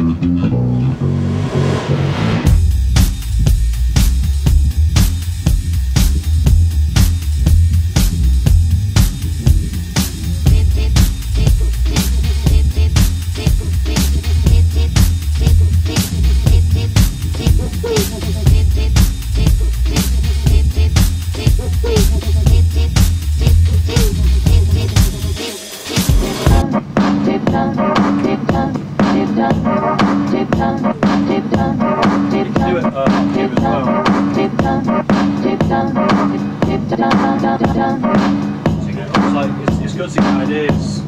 Mm-hmm. It's good to get ideas.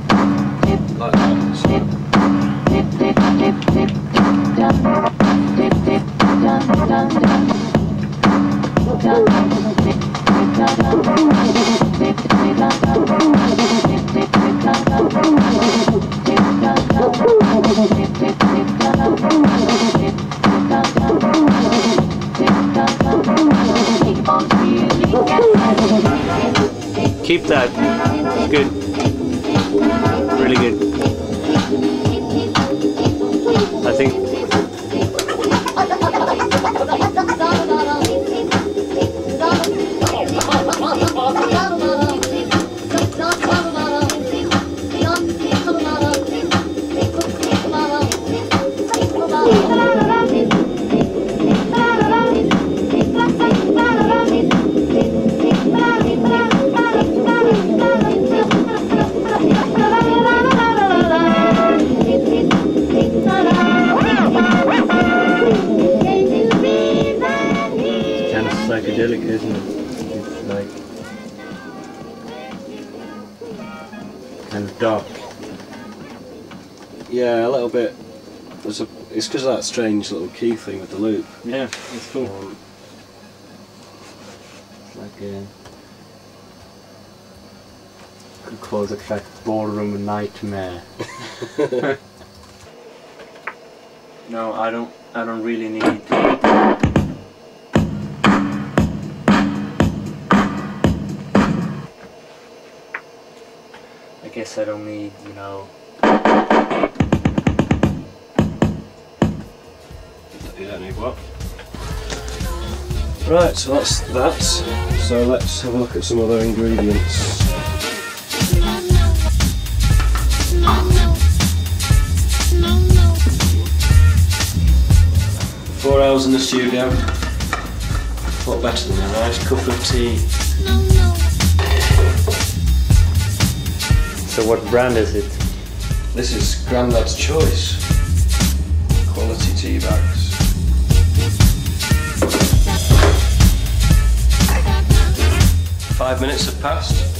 Keep that. Good. Psychedelic, isn't it? It's like kind of dark. Yeah, a little bit. There's a, it's because of that strange little key thing with the loop. Yeah, it's cool. Um, It's like a could call the track Ballroom Nightmare. no, I don't. I don't really need. I guess I don't need, you know. you don't need what? Right, so that's that. So let's have a look at some other ingredients. Four hours in the studio. What better than a nice cup of tea? So what brand is it? This is Grandad's Choice. Quality tea bags. Five minutes have passed.